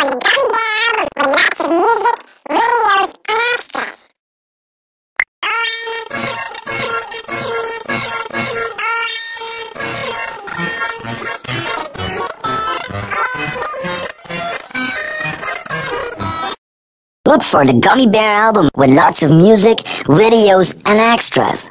with lots of music, videos, and extras. Look for the Gummy Bear album with lots of music, videos, and extras.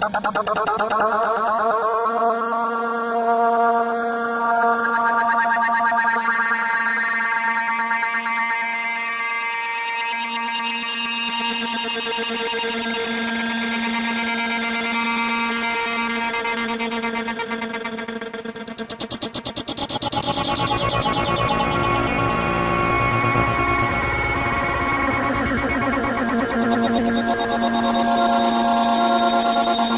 どどどどどどどどどどどどどどどど。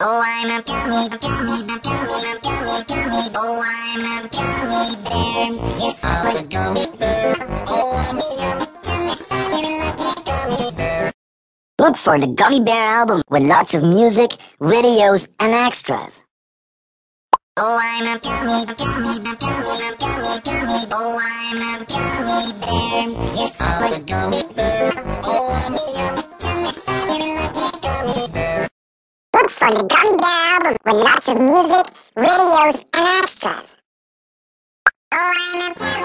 Oh, I'm a gummy, gummy, gummy, gummy, gummy. Oh, I'm a gummy bear. Yes, I'm a gummy bear. Oh, I'm a gummy, lucky gummy bear. Look for the Gummy Bear album with lots of music, videos, and extras. Oh, I'm a gummy, gummy, gummy, gummy, gummy. Oh, I'm a gummy bear. Yes, I'm a gummy bear. Oh, I'm a gummy, lucky gummy bear. For the Gummy Bear album with lots of music, videos, and extras. Oh,